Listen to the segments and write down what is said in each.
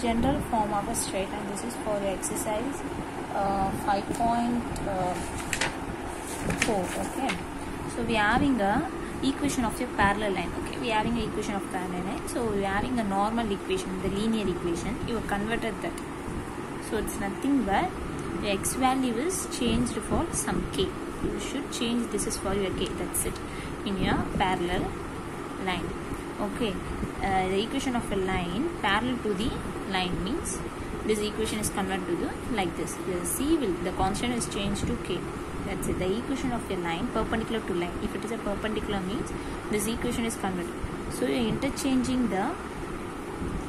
general form of a straight line this is for exercise uh, 5.4 okay? So we are having a equation of a parallel line okay? We are having a equation of parallel line so we are having a normal equation the linear equation. You have converted that. So it's nothing but the x value is changed for some k. You should change this is for your k that's it in your parallel line okay. Uh, the equation of a line parallel to the line means this equation is converted to the like this. The c will the constant is changed to k. That's it. The equation of a line perpendicular to line. If it is a perpendicular means this equation is converted. So you're interchanging the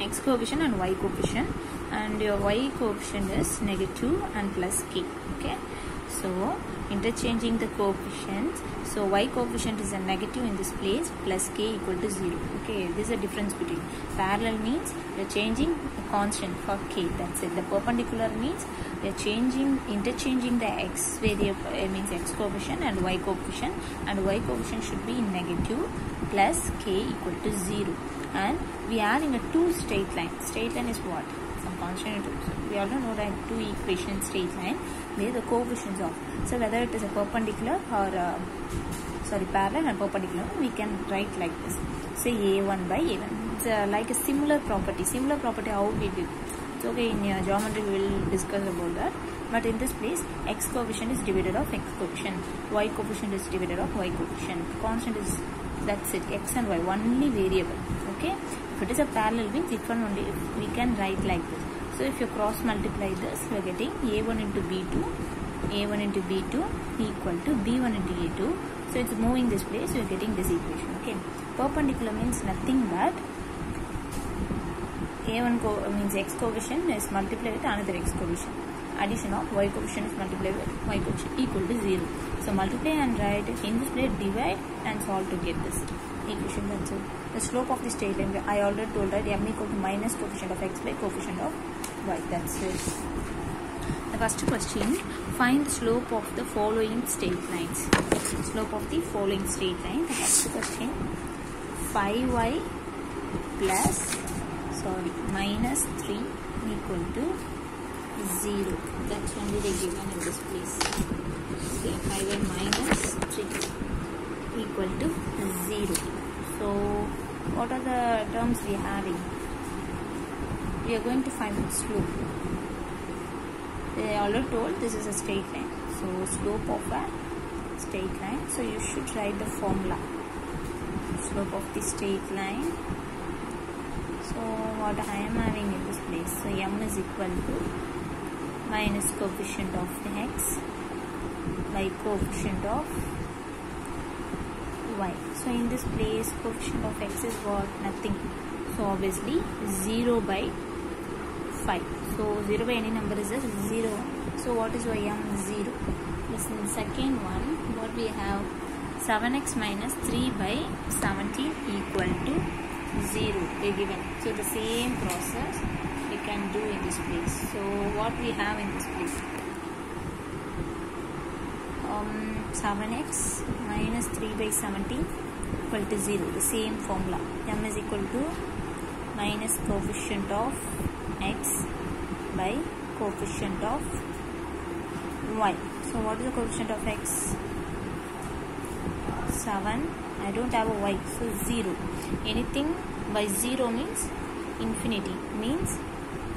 x coefficient and y coefficient. And your y coefficient is negative and plus k. Okay so interchanging the coefficients so y coefficient is a negative in this place plus k equal to 0 okay this is a difference between. Parallel means you're changing a constant for k. That's it. The perpendicular means you're changing interchanging the x variable means x coefficient and y coefficient. And y coefficient should be negative plus k equal to 0 and we are in a two straight line. Straight line is what some constant we also know that two equation straight line where the coefficients of. So whether it is a perpendicular or uh, sorry parallel and perpendicular we can write like this. Say a1 by a1 it's uh, like a similar property. Similar property how we do. It's okay in your geometry we will discuss about that. But in this place x coefficient is divided of x coefficient. Y coefficient is divided of y coefficient. Constant is that's it. X and y only variable. Okay it is a parallel means it one only we can write like this. So if you cross multiply this we are getting a1 into b2 a1 into b2 equal to b1 into a2 so it's moving this place you are getting this equation okay? Perpendicular means nothing but a1 co uh, means x coefficient is multiplied with another x coefficient. Addition of y coefficient is multiplied with y coefficient equal to 0 so multiply and write in this place divide and solve to get this equation. That's it. The slope of the straight line I already told that m equal to minus coefficient of x by coefficient of y. That's it. The first question find the slope of the following straight lines. Slope of the following straight line. The first question 5y plus sorry minus 3 equal to 0 that's only they given in this place. Okay 5y minus 3 equal to 0 so what are the terms we having we are going to find the slope. They already told this is a straight line. So slope of a straight line. So you should write the formula. Slope of the straight line. So what I am having in this place? So m is equal to minus coefficient of x by coefficient of y. So in this place coefficient of x is what? Nothing. So obviously 0 by 5 so 0 by any number is a 0 so what is y? M 0 this is the second one. What we have? 7x minus 3 by 17 equal to 0 they given. So the same process can do in this place. So what we have in this place? Um, 7x minus 3 by 17 equal to 0 the same formula. M is equal to minus coefficient of x by coefficient of y. So what is the coefficient of x? 7 I don't have a y so 0 anything by 0 means infinity. Means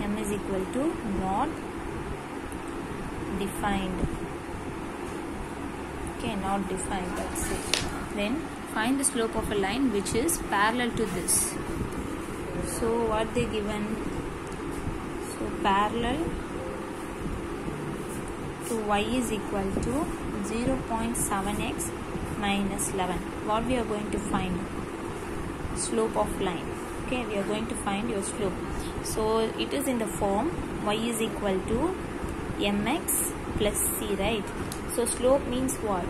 m is equal to not defined. Okay not defined that's it. Then find the slope of a line which is parallel to this. So what they given? So parallel to y is equal to 0.7x minus 11 what we are going to find? Slope of line. Okay we are going to find your slope so it is in the form y is equal to mx plus c right? So slope means what?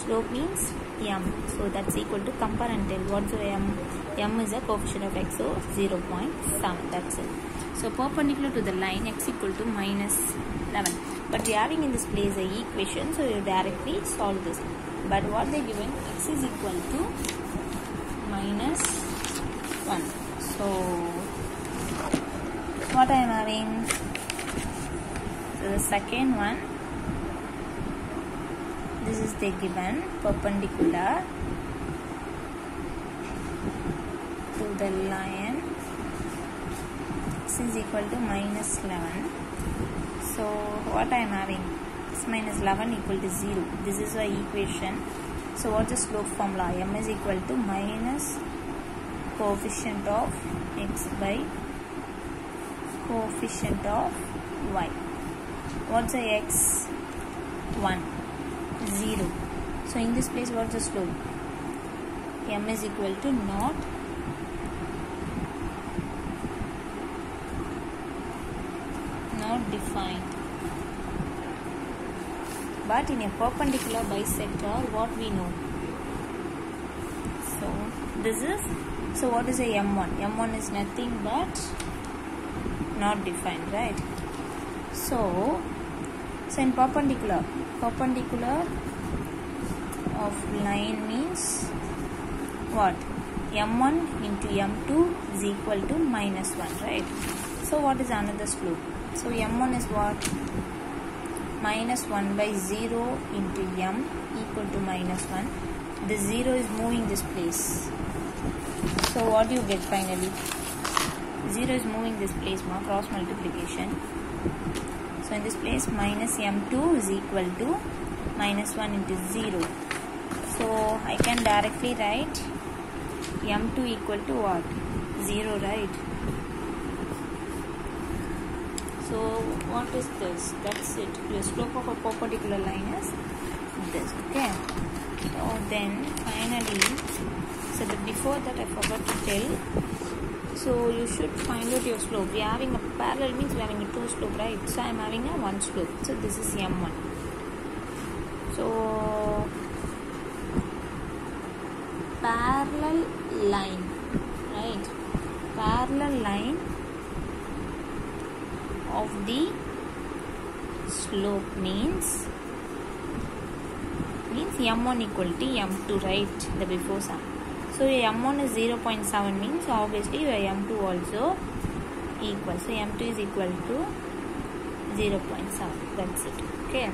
Slope means m. So that's equal to compare and tell what's the m? m is a coefficient of x so 0.7 that's it. So perpendicular to the line x equal to minus 11 but we are having in this place a equation so you directly solve this. But what they given? x is equal to minus 1 so what I am having so the second one. This is the given perpendicular to the line x is equal to minus 11 so what I am having x minus 11 equal to 0 this is the equation. So what's the slope formula? M is equal to minus coefficient of x by coefficient of y. What's the x? 1 0 so in this place what's the slope? M is equal to not not defined. But in a perpendicular bisector what we know? So this is so what is a m1 m1 is nothing but not defined right? So so in perpendicular perpendicular of line means what? M1 into m2 is equal to minus 1 right? So what is another slope? So m1 is what? Minus 1 by 0 into m equal to minus 1 the 0 is moving this place. So what do you get finally? 0 is moving this place ma cross multiplication. So in this place minus m2 is equal to minus 1 into 0 so I can directly write m2 equal to what? 0 right? So what is this? That's it. The slope of a perpendicular line is this okay? So then finally so the before that I forgot to tell. So you should find out your slope. We are having a parallel means we are having a two slope right? So I'm having a one slope. So this is m1 so parallel line right? Parallel line of the slope means means m1 equal to m2 right? The before sum. So m1 is 0.7 means obviously your m2 also equal. So m2 is equal to 0.7 that's it. Okay